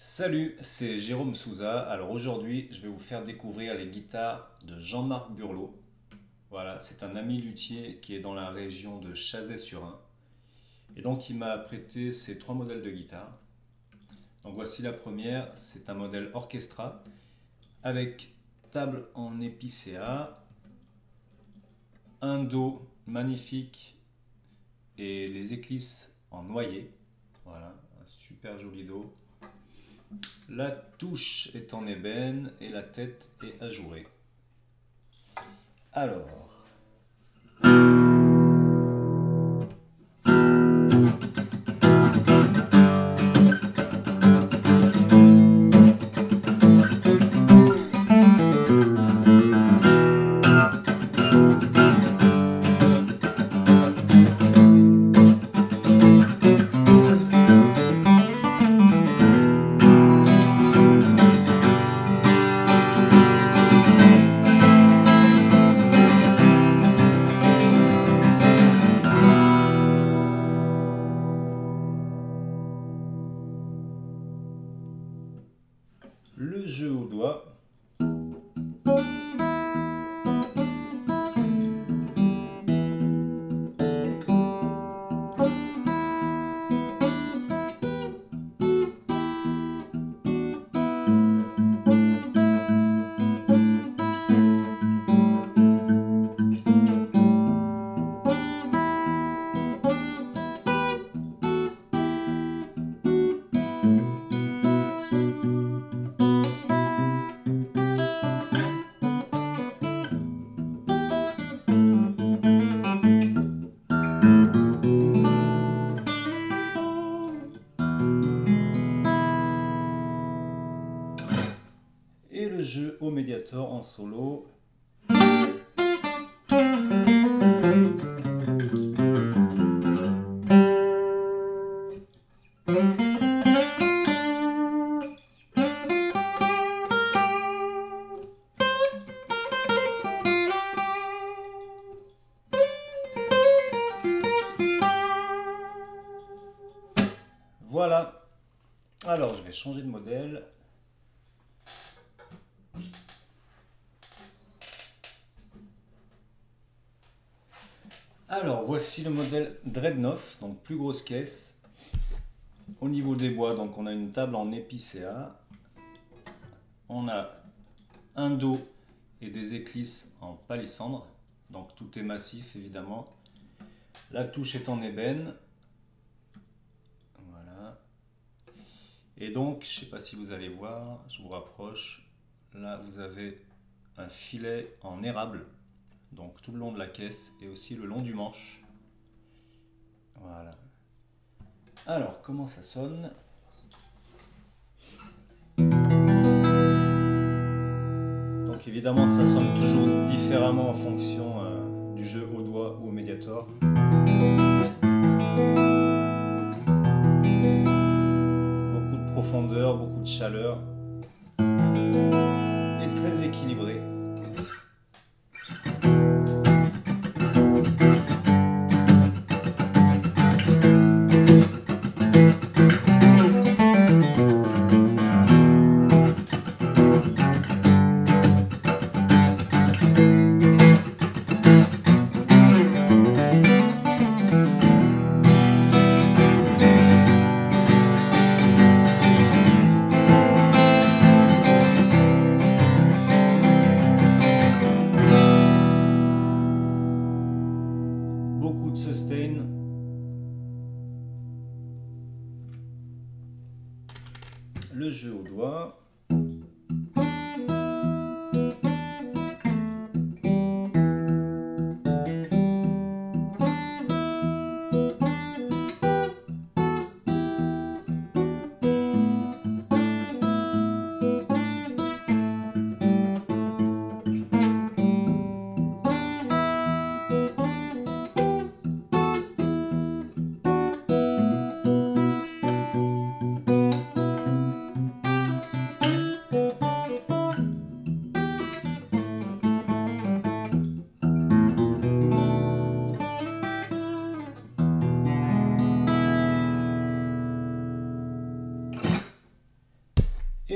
Salut, c'est Jérôme Souza. Alors aujourd'hui, je vais vous faire découvrir les guitares de Jean-Marc Burlot. Voilà, c'est un ami luthier qui est dans la région de Chazay-sur-Ain. Et donc il m'a prêté ces trois modèles de guitare. Donc voici la première, c'est un modèle orchestra avec table en épicéa, un dos magnifique et les éclisses en noyer. Voilà, un super joli dos. La touche est en ébène et la tête est ajourée. Alors, en solo. Voilà. Alors, je vais changer de modèle. Alors, voici le modèle Dreadnought, donc plus grosse caisse. Au niveau des bois, donc on a une table en épicéa. On a un dos et des éclisses en palissandre. Donc tout est massif évidemment. La touche est en ébène. Voilà. Et donc, je ne sais pas si vous allez voir, je vous rapproche. Là, vous avez un filet en érable donc tout le long de la caisse et aussi le long du manche. Voilà. Alors, comment ça sonne? Donc évidemment, ça sonne toujours différemment en fonction euh, du jeu au doigt ou au médiator. Beaucoup de profondeur, beaucoup de chaleur et très équilibré. Le jeu au doigt.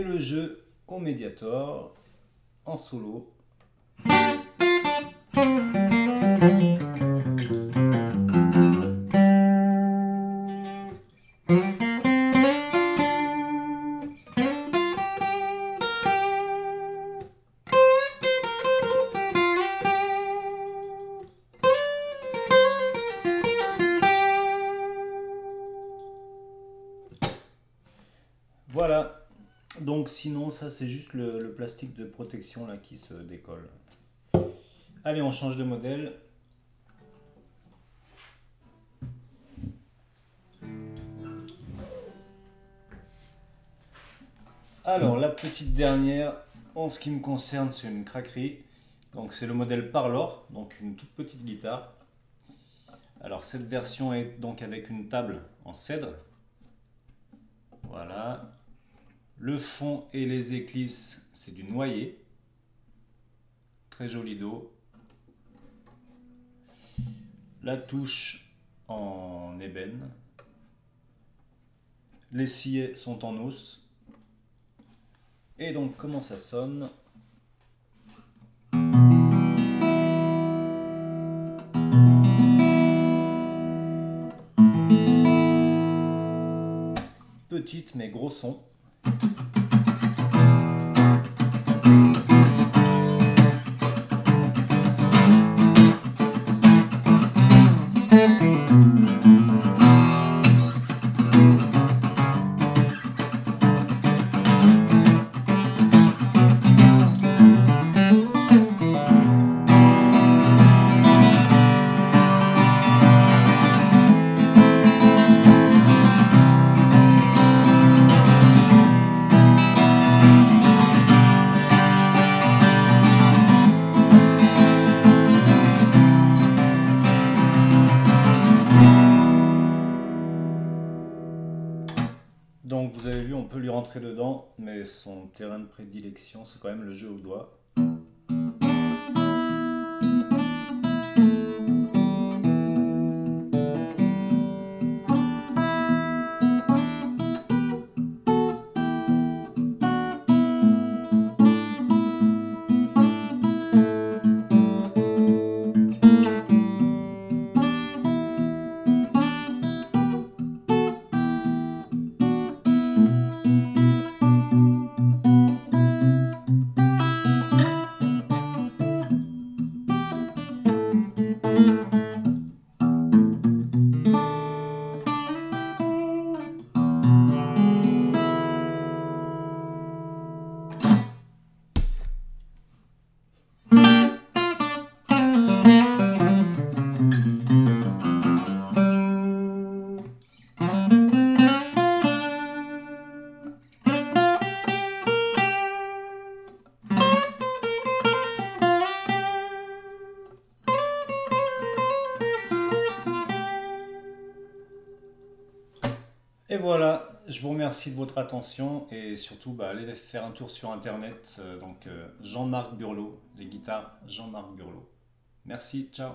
Le jeu au Mediator en solo. Voilà. Donc sinon, ça c'est juste le, plastique de protection là qui se décolle. Allez, on change de modèle. Alors, la petite dernière, en ce qui me concerne, c'est une craquerie. Donc, c'est le modèle Parlor, donc une toute petite guitare. Alors, cette version est donc avec une table en cèdre. Voilà. Le fond et les éclisses, c'est du noyer. Très joli dos. La touche en ébène. Les sillets sont en os. Et donc comment ça sonne? Petite mais gros son. Rentrer dedans, mais son terrain de prédilection, c'est quand même le jeu au doigt. Et voilà, je vous remercie de votre attention et surtout bah, allez faire un tour sur internet. Euh, donc euh, Jean-Marc Burlot, les guitares Jean-Marc Burlot. Merci, ciao